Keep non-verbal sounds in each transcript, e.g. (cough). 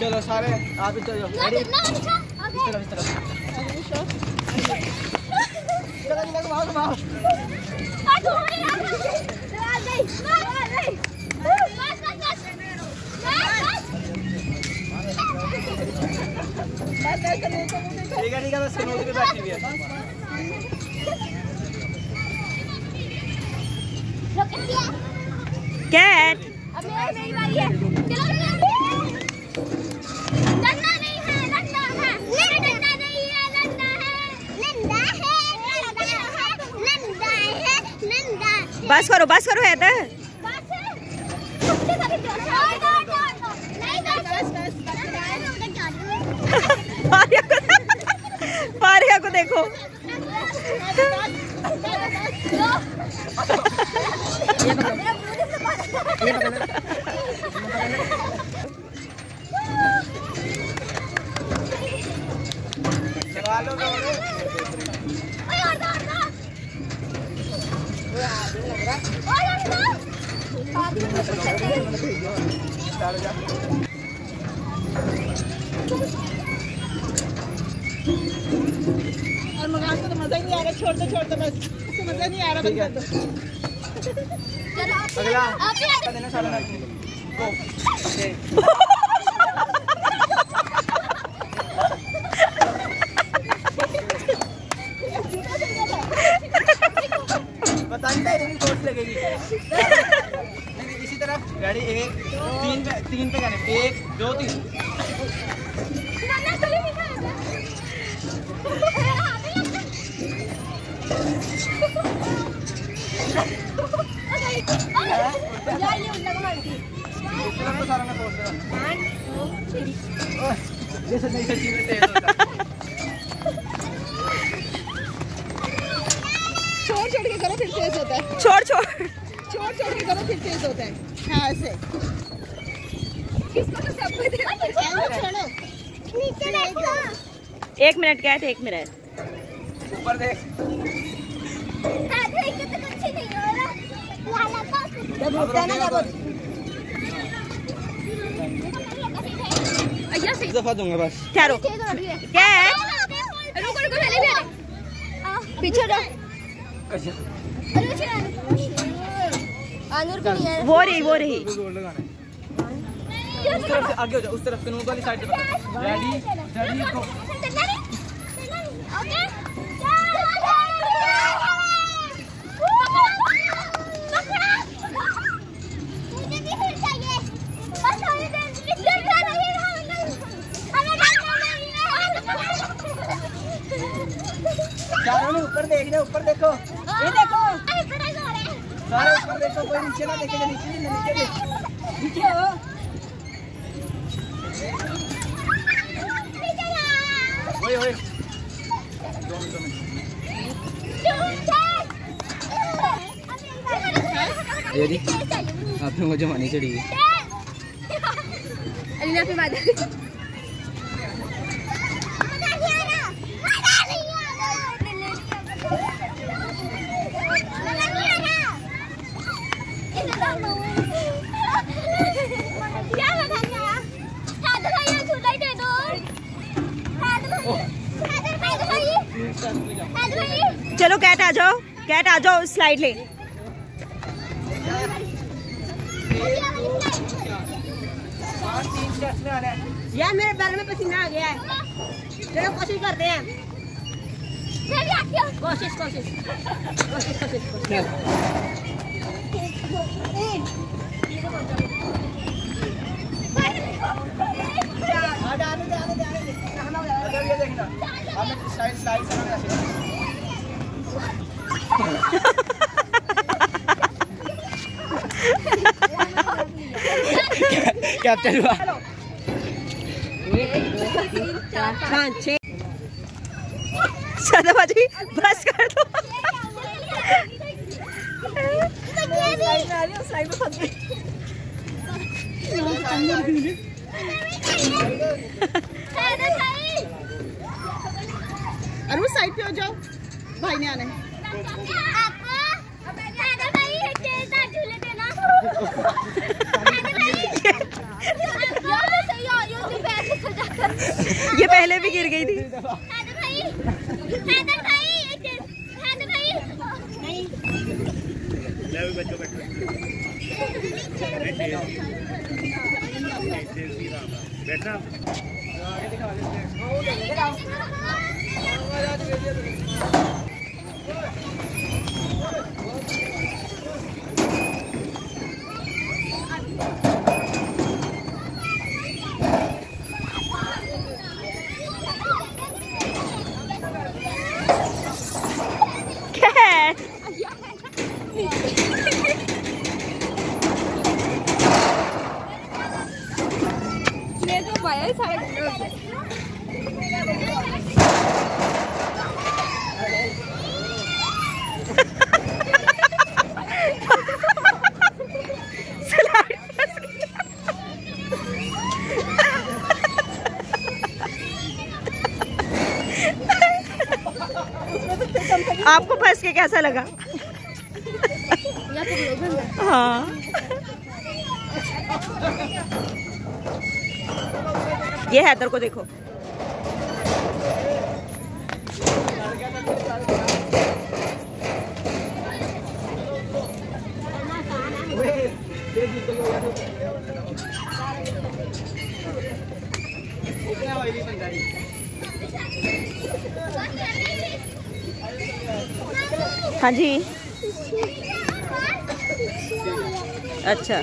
चलो सारे आप इधर जाओ रेडी इस तरफ़ इस तरफ़। चलो चलो ठीक है ठीक है बस बैठी है। कैट अब मेरी बारी है। चलो लंडा नहीं है लंडा है लंडा नहीं है लंडा है लंडा है लंडा है लंडा है लंडा बस करो बस करो है। फारिया को देखो। लगा लो दौड़ो चलो जा और मकान को तो मज़ा ही नहीं आ रहा छोड़ दो छोड़ दो बस। उसको मज़ा नहीं आ रहा बस कर दो अगला। आप ही आगे देना सारा गो बताइए इतनी फोर्स लगेगी नहीं, इसी तरह रेडी एक तीन पे तीन पे जाने एक दो तीन। तरफ़ जैसे नहीं सच्ची में तेज होता छोड़ छोड़ के करो फिर तेज होता है। छोड़ छोड़। करो फिर तेज होता है। हाँ ऐसे। इसको तो नीचे देखो। एक मिनट। कैट एक मिनट। ऊपर देख। तो नहीं हो रहा। लाला का जब उठता है ना जब दफ़ा दूँगा बस। क्या हो? रही है रुको रुको पहले पीछे रहो अच्छा आनूर को नहीं है वो रही वो रही। गोल लगाना उस तरफ़ से आगे हो जाओ उस तरफ़ से नोट वाली साइड पे रेडी रेडी गो चारों ने ऊपर देख रहे ऊपर देखो ये देखो सारे ऊपर देखो कोई नीचे ना देखे नीचे नहीं नीचे देख नीचे हो ओए ओए ये दी आप लोगों को जमानी चढ़ी है चलो कैट आ जाओ कैट आ जाओ स्लाइड ले। पाँच में आना है यार मेरे पैर में पसीना आ गया है चलो कोशिश करते हैं कोशिश कोशिश कोशिश कोशिश देखना साइड साइड कैप्टन हुआ पाँच छः सदाबाजी बस कर दो। अरे वो साइड पे हो जाओ। भाई ने आना। है (laughs) गिर गई थी। हैदर भाई हैदर भाई एक दिन हैदर भाई नहीं कैट तो। आपको फंस के कैसा लगा? हाँ। ये हैदर को देखो। हाँ जी। अच्छा।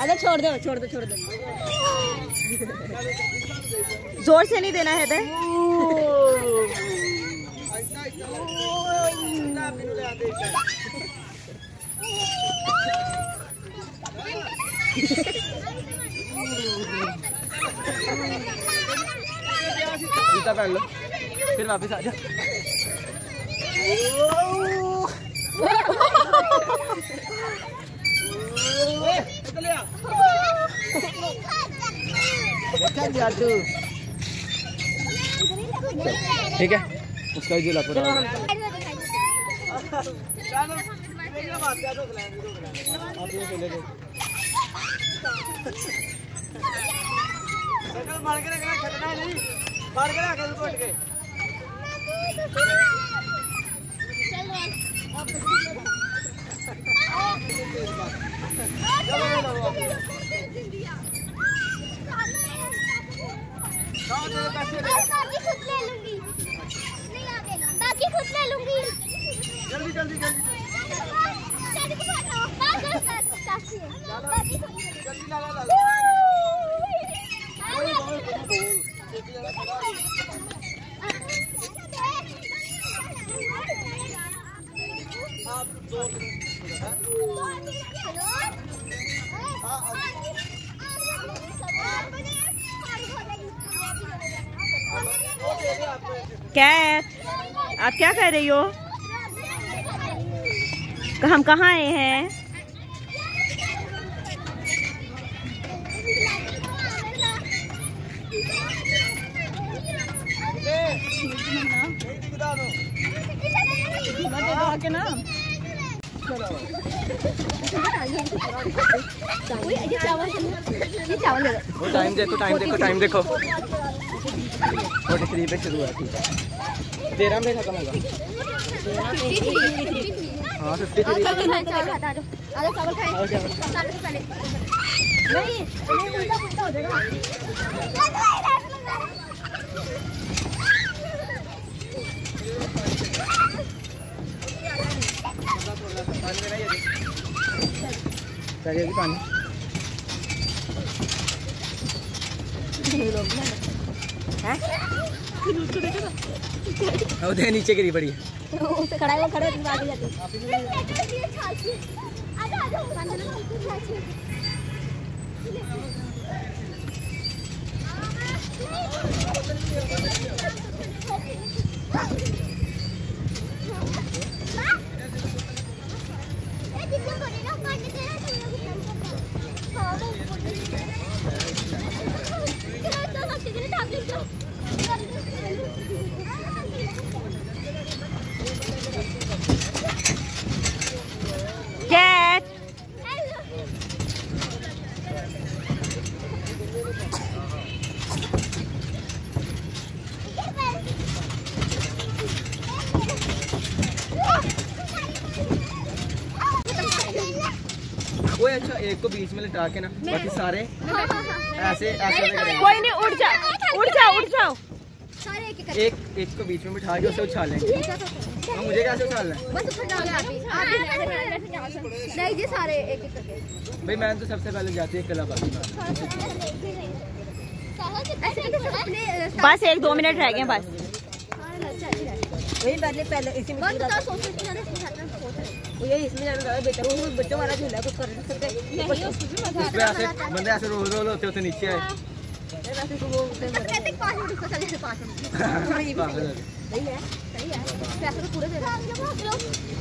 अरे छोड़ दो छोड़ दो छोड़ दो ज़ोर से नहीं देना है हैदर जूता पहन लो। फिर वापस आ जा। ठीक है उसका ही झूला पूरा मार के रखना छटना नहीं। मार के रखा कोट के खुद ले लूँगी नहीं आगे बाकी खुद ले लूँगी जल्दी जल्दी जल्दी डैडी को बताओ बस बस बस काफ़ी है बाकी खुद ले लूँगी जल्दी ला ला ला आप दो कैट आप क्या कर रही हो? हम कहाँ आए हैं? टाइम देखो टाइम देखो टाइम देखो। फोर्टी थ्री पे शुरू है ठीक है। तेरह में खत्म होगा। हाँ फिफ्टी थ्री चावल खाता हो? दे नीचे गिरी पड़ी है। खड़ा है खड़ा है तुम आगे जाते एक को बीच में लिटा के ना बाकी सारे (laughs) ऐसे ऐसे कोई नहीं उठ जा उठ जाओ उठ जाओ। सारे एक एक एक एक को बीच में बिठा के उसे उछालेंगे हाँ, मुझे कैसे उछालना है बस नहीं जी सारे एक एक करके। भाई मैंने तो सबसे पहले जाती है कला बाकी अपने बस एक दो मिनट रह गए बस। वही पहले पहले इसी में यही इसमें जाना था बेटा वो बच्चों वाला झूला कुछ कर नहीं सकते ऐसे बंदे ऐसे रोल रोल होते होते नीचे आए। वैसे वो उससे बस कहते हैं पाँच मिनट उसको चले पाँच मिनट पागल गए। सही है। सही पैसे तो पूरे दे रहे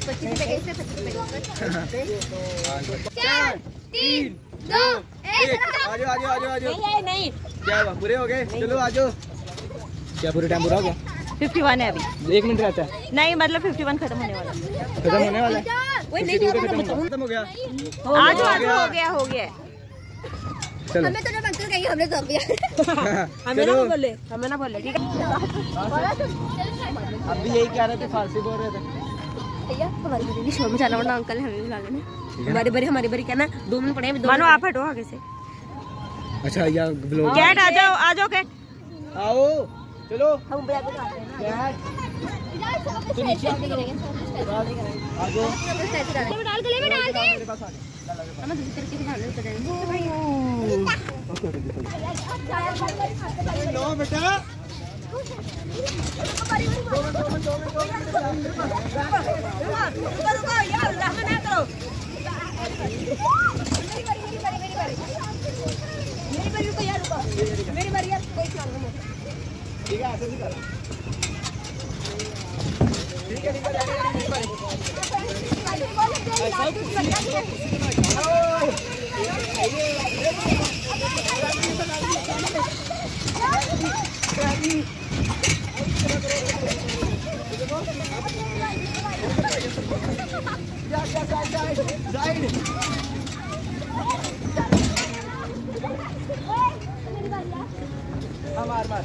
पच्चीस रुपए के पच्चीस रुपए (laughs) चार तीन दो एक। आजो आजो आजो आजो। नहीं नहीं क्या पूरे हो गए? चलो आजो। क्या पूरे टाइम पूरा हो गया? फिफ्टी वन है अभी। एक मिनट रहता है। नहीं मतलब फिफ्टी वन खत्म होने वाला खत्म होने वाला है? खत्म हो- गया? आज हो गया हो गया चलो। हमें तो जब अंकल कहेंगे हमने तो दिया (laughs) हमें ना बोले हमें ना बोले ठीक है? अब भी यही कह रहे थे फारसी बोल रहे थे। भैया हमारी दीदी शो में जाना वरना अंकल हमें बुला लेना। हमारी बारी हमारी बारी क्या ना दो मिनट पड़े दो मानो आप हटो आगे से। अच्छा या ब्लॉग कैट आ जाओ आ जाओ कैट आओ। चलो। हम के आते हैं कैट तो नीचे आके गिरेंगे ठीक है ऐसे भी कर। ठीक है ठीक है। हाँ, मार मार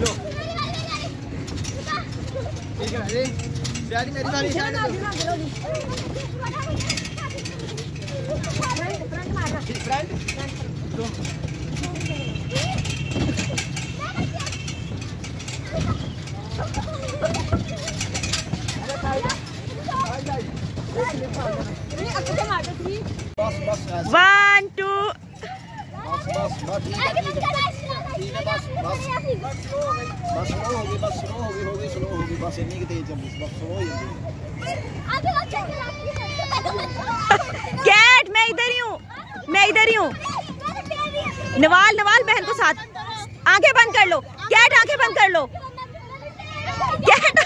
लो ठीक है रेडी डैडी मेरी बारी फ्रंट लो बस बस ऐसे। वन बस बस। बस ठीक ठीक ठीक बस बस बस स्लो होगी बस स्लो होगी होगी स्लो होगी। बस इतनी की तेज चल बस स्लो हो जाएगी कैट मैं इधर ही हूँ। मैं इधर ही हूँ। नवाल नवाल बहन को साथ। आँखें बंद कर लो। कैट आँखें बंद कर लो। Cat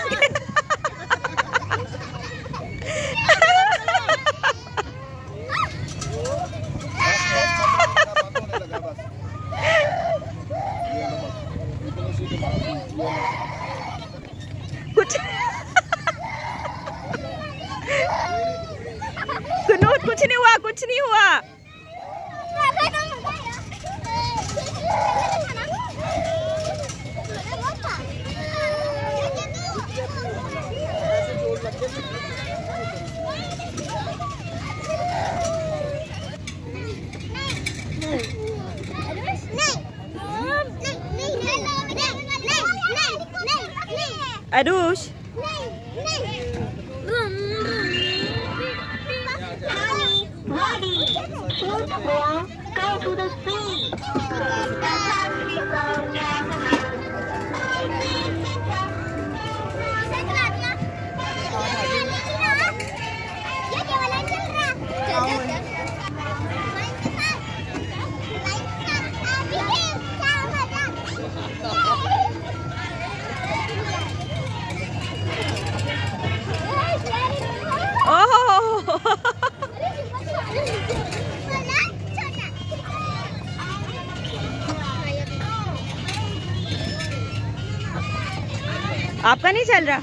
Adush. Honey, go to the sea. नहीं चल रहा।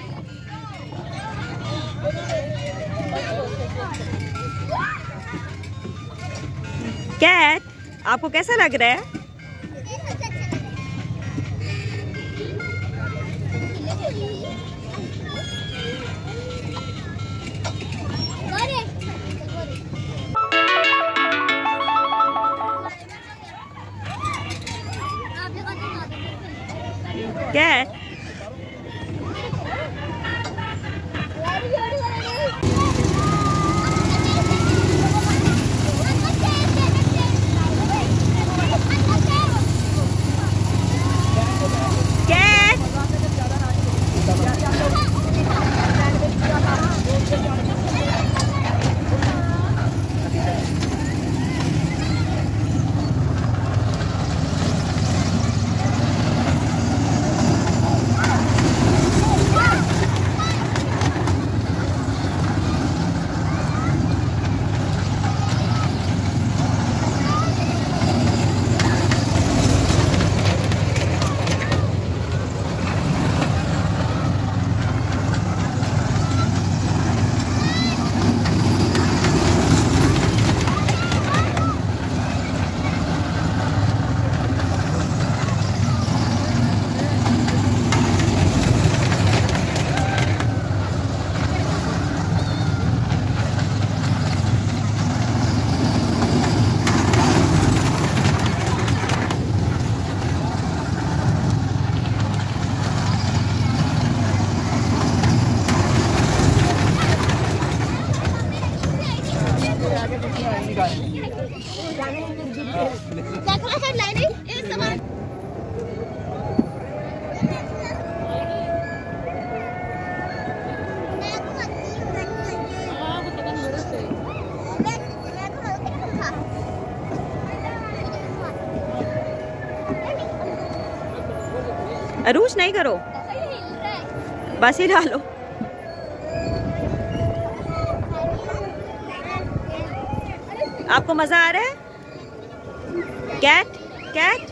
कैट आपको कैसा लग रहा है? अरूज नहीं करो। बस ही डालो आपको मज़ा आ रहा है? Cat cat